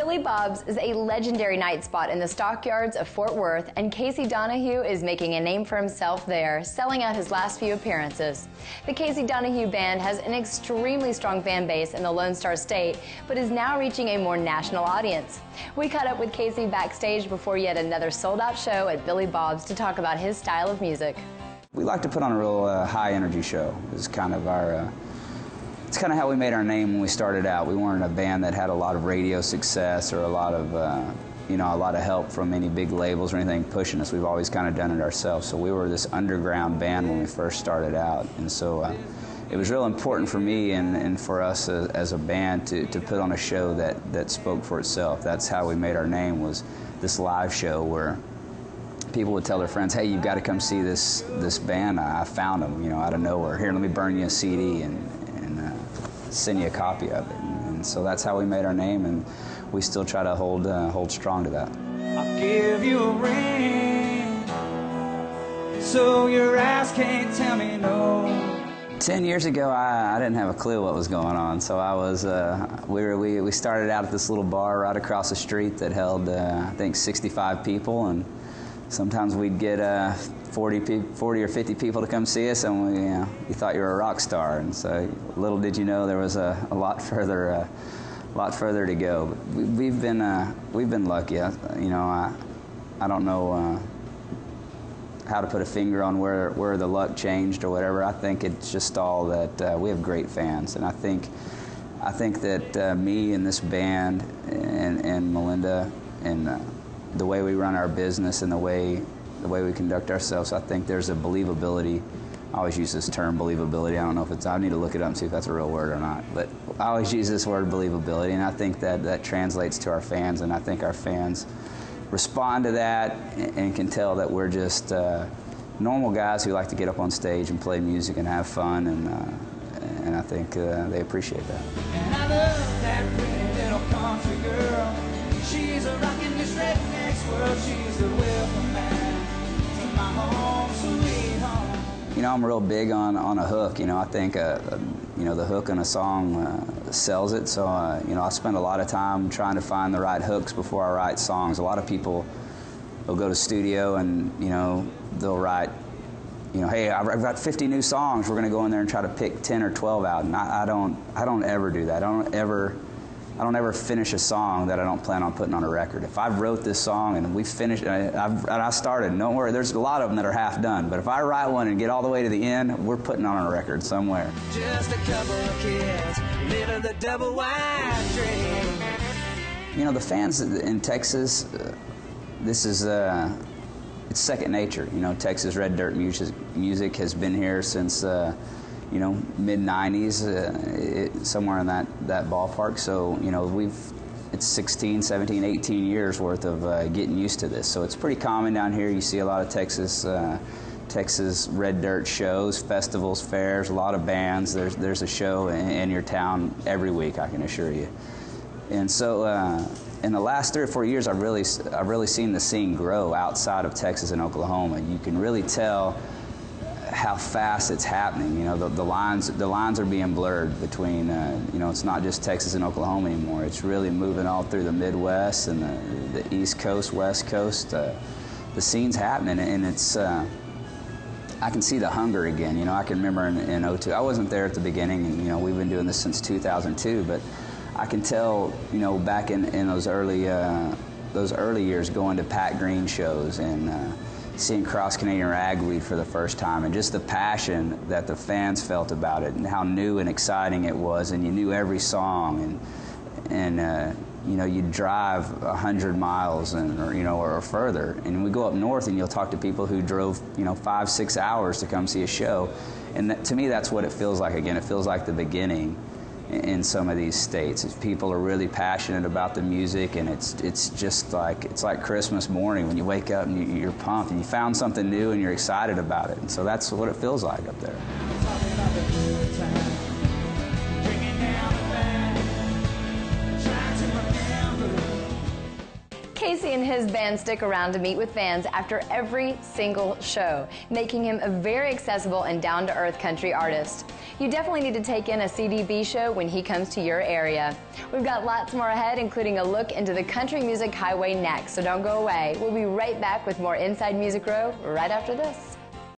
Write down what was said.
Billy Bob's is a legendary night spot in the stockyards of Fort Worth, and Casey Donahew is making a name for himself there, selling out his last few appearances. The Casey Donahew Band has an extremely strong fan base in the Lone Star State, but is now reaching a more national audience. We caught up with Casey backstage before yet another sold out show at Billy Bob's to talk about his style of music. We like to put on a real uh, high energy show. It's kind of our. Uh, it's kind of how we made our name when we started out. We weren't a band that had a lot of radio success or a lot of, uh, you know, a lot of help from any big labels or anything pushing us. We've always kind of done it ourselves. So we were this underground band when we first started out, and so uh, it was real important for me and, and for us as, as, a band to, to put on a show that, that spoke for itself. That's how we made our name was this live show where people would tell their friends, "Hey, you've got to come see this this band. I found them, you know, out of nowhere. Here, let me burn you a CD." And send you a copy of it. And, and, so that's how we made our name, and we still try to hold uh, hold strong to that. I'll give you a ring, so your ass can't tell me no. Ten years ago, I, I, didn't have a clue what was going on. So I was, uh, we, were, we, we started out at this little bar right across the street that held, uh, I think, 65 people, and sometimes we'd get uh, 40, 40 or 50 people to come see us, and we, you, know, you thought you were a rock star. And so, little did you know there was a, a lot further, uh, lot further to go. But we, have been, uh, we've been lucky. I, you know, I, I don't know uh, how to put a finger on where, where the luck changed or whatever. I think it's just all that uh, we have great fans, and I think, I think that uh, me and this band and, and Melinda and uh, the way we run our business and the way the way we conduct ourselves. I think there's a believability. I always use this term believability. I don't know if it's. I need to look it up and see if that's a real word or not. But I always use this word believability, and I think that that translates to our fans, and I think our fans respond to that and can tell that we're just uh, normal guys who like to get up on stage and play music and have fun, and uh, and I think uh, they appreciate that. She's a rockin' this redneck's world. She's welcome man. You know, I'm real big on, on a hook. You know, I think, uh, you know, the hook in a song uh, sells it. So, uh, you know, I spend a lot of time trying to find the right hooks before I write songs. A lot of people will go to studio and, you know, they'll write, you know, hey, I've got 50 new songs. We're going to go in there and try to pick 10 or 12 out. And I, I don't, I don't ever do that. I don't ever I don't ever finish a song that I don't plan on putting on a record. If I wrote this song and we finished, and I, and I started, don't worry, there's a lot of them that are half done. But if I write one and get all the way to the end, we're putting on a record somewhere. Just a couple of kids living the double wide dream. You know, the fans in Texas, uh, this is. Uh, it's second nature. You know, Texas Red Dirt music, music has been here since uh, you know, mid 90s, uh, somewhere in that, that ballpark. So, you know, we've, it's 16, 17, 18 years worth of uh, getting used to this. So it's pretty common down here. You see a lot of Texas, uh, Texas red dirt shows, festivals, fairs, a lot of bands. There's, there's a show in, in your town every week, I can assure you. And so, uh, in the last three or four years, I've really, I've really seen the scene grow outside of Texas and Oklahoma. You can really tell how fast it's happening. You know, the, the lines the lines are being blurred between. Uh, you know, it's not just Texas and Oklahoma anymore. It's really moving all through the Midwest and the, the East Coast, West Coast. Uh, the scene's happening, and it's. Uh, I can see the hunger again. You know, I can remember in, in 02. I wasn't there at the beginning, and you know, we've been doing this since 2002. But I can tell, you know, back in, in those early uh, those early years, going to Pat Green shows and uh, seeing Cross Canadian Ragweed for the first time and just the passion that the fans felt about it and how new and exciting it was and you knew every song and and uh, you know you drive a hundred miles and or you know or further. And we go up north and you'll talk to people who drove you know five six hours to come see a show. And that, to me that's what it feels like again. It feels like the beginning in some of these states. If people are really passionate about the music, and it's it's just like it's like Christmas morning when you wake up and you, are pumped and you found something new and you're excited about it. And so that's what it feels like up there. Casey and his band stick around to meet with fans after every single show, making him a very accessible and down to earth country artist. You definitely need to take in a CDB show when he comes to your area. We've got lots more ahead, including a look into the country music highway next, so don't go away. We'll be right back with more Inside Music Row right after this.